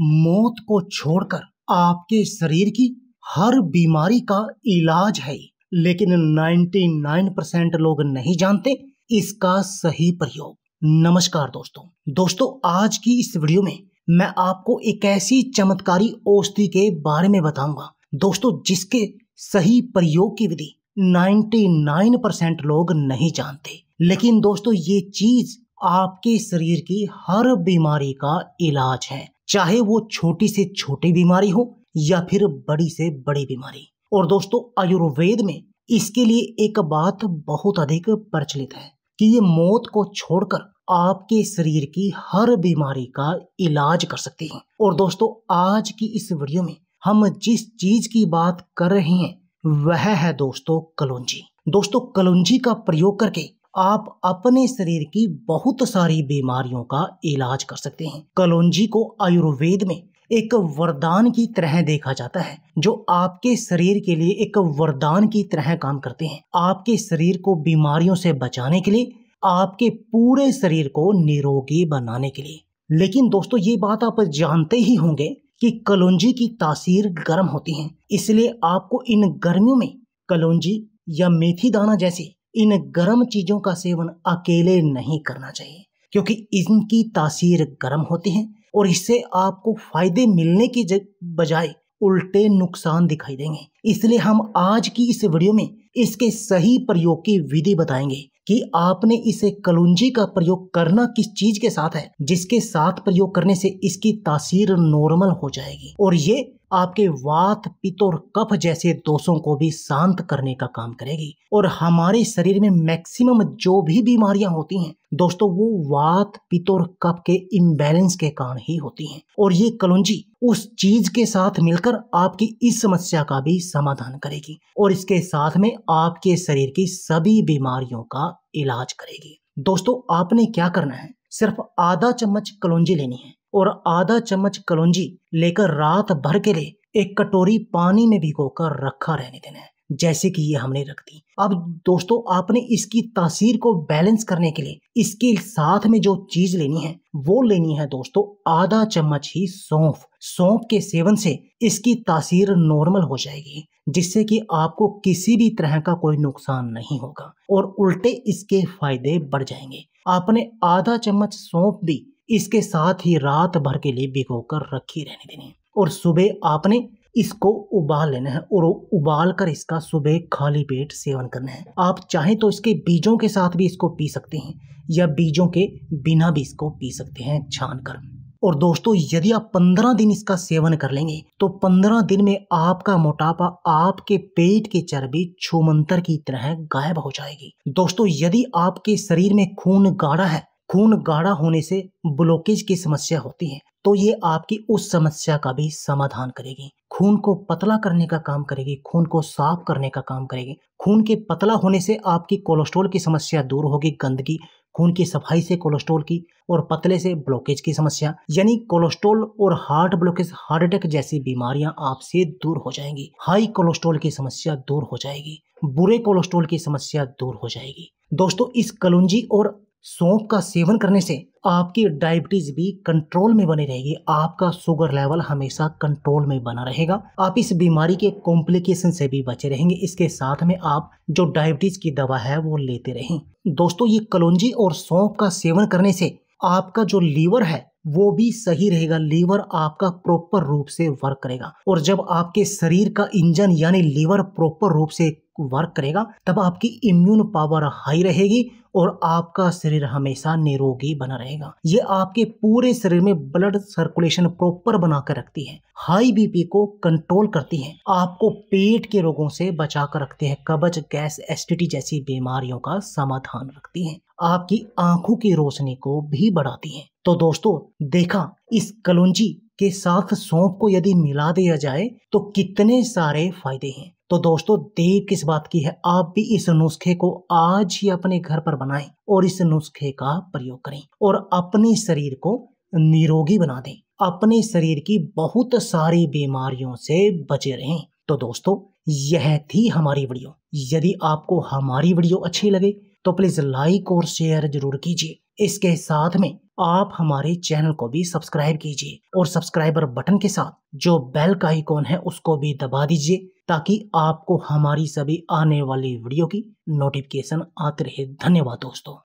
मौत को छोड़कर आपके शरीर की हर बीमारी का इलाज है। लेकिन 99 परसेंट लोग नहीं जानते इसका सही प्रयोग। नमस्कार दोस्तों। दोस्तों, आज की इस वीडियो में मैं आपको एक ऐसी चमत्कारी औषधि के बारे में बताऊँगा। दोस्तों, जिसके सही प्रयोग की विधि 99 परसेंट लोग नहीं जानते। लेकिन दोस्तों, ये चीज़ आपके शरीर की हर बीमारी का इलाज है। चाहे वो छोटी से छोटी बीमारी हो या फिर बड़ी से बड़ी बीमारी। और दोस्तों, आयुर्वेद में इसके लिए एक बात बहुत अधिक प्रचलित है कि ये मौत को छोड़कर आपके शरीर की हर बीमारी का इलाज कर सकते हैं। और दोस्तों, आज की इस वीडियो में हम जिस चीज़ की बात कर रहे हैं, वह है दोस्तों, कलौंजी। दोस्तों, कलौंजी का प्रयोग करके आप अपने शरीर की बहुत सारी बीमारियों का इलाज कर सकते हैं। कलौंजी को आयुर्वेद में एक वरदान की तरह देखा जाता है, जो आपके शरीर के लिए एक वरदान की तरह काम करते हैं। आपके शरीर को बीमारियों से बचाने के लिए, आपके पूरे शरीर को निरोगी बनाने के लिए। लेकिन दोस्तों, ये बात आप जानते ही होंगे कि कलौंजी की तासीर गर्म होती है, इसलिए आपको इन गर्मियों में कलौंजी या मेथी दाना जैसे इन गर्म चीज़ों का सेवन अकेले नहीं करना चाहिए, क्योंकि इनकी तासीर गर्म होती है और इससे आपको फ़ायदे मिलने की बजाय उल्टे नुकसान दिखाई देंगे। इसलिए हम आज की इस वीडियो में इसके सही प्रयोग की विधि बताएँगे। कि आपने इसे कलुंजी का प्रयोग करना किस चीज़ के साथ है, जिसके साथ प्रयोग करने से इसकी तासीर नॉर्मल हो जाएगी। और ये आपके वात, पित्त और कफ जैसे दोषों को भी शांत करने का काम करेगी। और हमारे शरीर में मैक्सिमम जो भी बीमारियाँ होती हैं दोस्तों, वो वात, पित्त और कफ के इम्बैलेंस के कारण ही होती हैं। और ये कलुंजी उस चीज़ के साथ मिलकर आपकी इस समस्या का भी समाधान करेगी और इसके साथ में आपके शरीर की सभी बीमारियों का इलाज करेगी। दोस्तों, आपने क्या करना है? सिर्फ़ आधा चम्मच कलौंजी लेनी है और आधा चम्मच कलौंजी लेकर रात भर के लिए एक कटोरी पानी में भिगोकर रखा रहने देना है। जैसे कि ये हमने रख दी। अब दोस्तों, आपने इसकी तासीर को बैलेंस करने के लिए इसके साथ में जो चीज़ लेनी है, वो लेनी है दोस्तों, आधा चम्मच ही सौंफ। सौंफ के सेवन से इसकी तासीर नॉर्मल हो जाएगी, जिससे कि आपको किसी भी तरह का कोई नुकसान नहीं होगा और उल्टे इसके फ़ायदे बढ़ जाएँगे। आपने आधा चम्मच सौंप भी इसके साथ ही रात भर के लिए भिगो रखी रहने देनी। और सुबह आपने इसको उबाल लेना है और उबाल कर इसका सुबह खाली पेट सेवन करना है। आप चाहें तो इसके बीजों के साथ भी इसको पी सकते हैं या बीजों के बिना भी इसको पी सकते हैं छान कर। और दोस्तों, यदि आप पंद्रह दिन इसका सेवन कर लेंगे तो पंद्रह दिन में आपका मोटापा आपके पेट की चर्बी छुमंतर की तरह गायब हो जाएगी। दोस्तों, यदि आपके शरीर में खून गाढ़ा है खून गाढ़ा होने से ब्लॉकेज की समस्या होती है तो ये आपकी उस समस्या का भी समाधान करेगी। खून को पतला करने का काम करेगी, खून को साफ़ करने का काम करेगी। खून के पतला होने से आपकी कोलेस्ट्रॉल की समस्या दूर होगी, गंदगी, खून की सफ़ाई से कोलेस्ट्रॉल की और पतले से ब्लॉकेज की समस्या, यानी कोलेस्ट्रॉल और हार्ट ब्लॉकेज, हार्ट अटैक जैसी बीमारियाँ आपसे दूर हो जाएँगी। हाई कोलेस्ट्रॉल की समस्या दूर हो जाएगी, बुरे कोलेस्ट्रॉल की समस्या दूर हो जाएगी। दोस्तों, इस कलुंजी और सौंफ का सेवन करने से आपकी डायबिटीज़ भी कंट्रोल में बनी रहेगी। आपका शुगर लेवल हमेशा कंट्रोल में बना रहेगा। आप इस बीमारी के कॉम्प्लिकेशन से भी बचे रहेंगे। इसके साथ में आप जो डायबिटीज़ की दवा है वो लेते रहें। दोस्तों, ये कलौंजी और सौंफ का सेवन करने से आपका जो लीवर है वो भी सही रहेगा। लीवर आपका प्रॉपर रूप से वर्क करेगा। और जब आपके शरीर का इंजन यानी लीवर प्रॉपर रूप से वर्क करेगा, तब आपकी इम्यून पावर हाई रहेगी। और आपका शरीर हमेशा निरोगी बना रहेगा। ये आपके पूरे शरीर में ब्लड सर्कुलेशन प्रॉपर बना कर रखती है। हाई बीपी को कंट्रोल करती है। आपको पेट के रोगों से बचा कर रखती है। कब्ज, गैस एसिडिटी जैसी बीमारियों का समाधान रखती है। आपकी आँखों की रोशनी को भी बढ़ाती है। तो दोस्तों, देखा, इस कलौंजी के साथ सौंप को यदि मिला दिया जाए तो कितने सारे फ़ायदे हैं? तो दोस्तों, देर किस बात की है? आप भी इस नुस्खे को आज ही अपने घर पर बनाएँ और इस नुस्खे का प्रयोग करें और अपने शरीर को निरोगी बना दें। अपने शरीर की बहुत सारी बीमारियों से बचे रहें। तो दोस्तों, यह थी हमारी वीडियो। यदि आपको हमारी वीडियो अच्छी लगे तो प्लीज़ लाइक और शेयर ज़रूर कीजिए। इसके साथ में आप हमारे चैनल को भी सब्सक्राइब कीजिए और सब्सक्राइबर बटन के साथ जो बेल का आइकॉन है उसको भी दबा दीजिए ताकि आपको हमारी सभी आने वाली वीडियो की नोटिफिकेशन आते रहे। धन्यवाद दोस्तों।